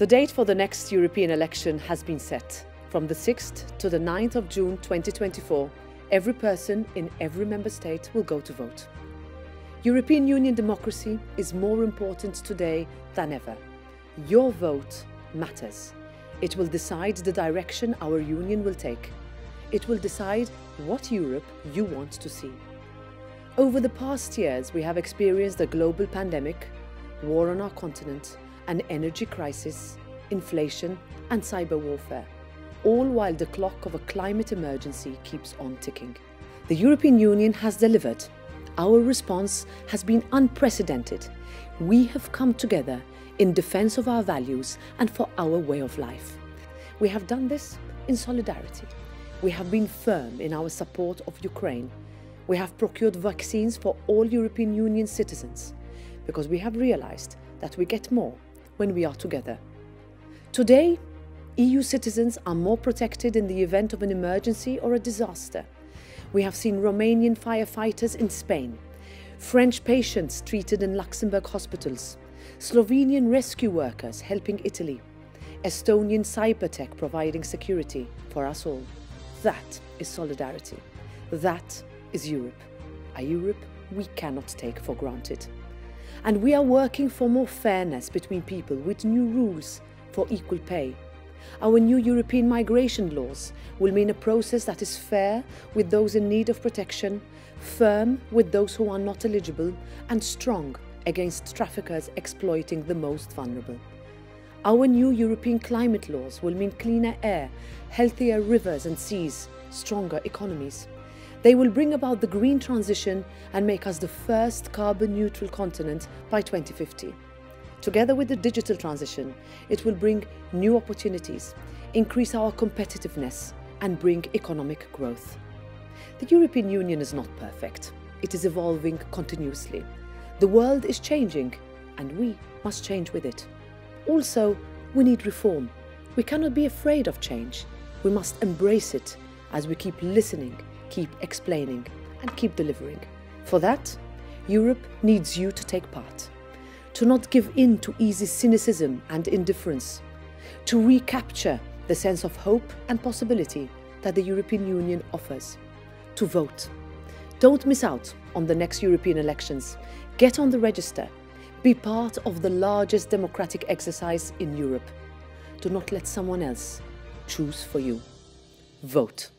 The date for the next European election has been set. From the 6th to the 9th of June 2024, every person in every member state will go to vote. European Union democracy is more important today than ever. Your vote matters. It will decide the direction our union will take. It will decide what Europe you want to see. Over the past years, we have experienced a global pandemic, war on our continent, an energy crisis, inflation, and cyber warfare, all while the clock of a climate emergency keeps on ticking. The European Union has delivered. Our response has been unprecedented. We have come together in defense of our values and for our way of life. We have done this in solidarity. We have been firm in our support of Ukraine. We have procured vaccines for all European Union citizens because we have realized that we get more when we are together. Today, EU citizens are more protected in the event of an emergency or a disaster. We have seen Romanian firefighters in Spain, French patients treated in Luxembourg hospitals, Slovenian rescue workers helping Italy, Estonian cybertech providing security for us all. That is solidarity. That is Europe. A Europe we cannot take for granted. And we are working for more fairness between people with new rules for equal pay. Our new European migration laws will mean a process that is fair with those in need of protection, firm with those who are not eligible, and strong against traffickers exploiting the most vulnerable. Our new European climate laws will mean cleaner air, healthier rivers and seas, stronger economies. They will bring about the green transition and make us the first carbon neutral continent by 2050. Together with the digital transition, it will bring new opportunities, increase our competitiveness, and bring economic growth. The European Union is not perfect. It is evolving continuously. The world is changing, and we must change with it. Also, we need reform. We cannot be afraid of change. We must embrace it as we keep listening keep explaining, and keep delivering. For that, Europe needs you to take part, to not give in to easy cynicism and indifference, to recapture the sense of hope and possibility that the European Union offers, to vote. Don't miss out on the next European elections. Get on the register. Be part of the largest democratic exercise in Europe. Do not let someone else choose for you. Vote.